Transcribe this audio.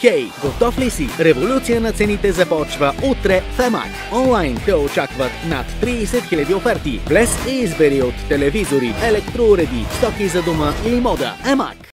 Хей, hey, готов ли си? Революция на цените започва утре в Емак. Онлайн те очакват над 30 000 оферти. Влез и е избери от телевизори, електроуреди, стоки за дома или мода. Емак.